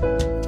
Bye.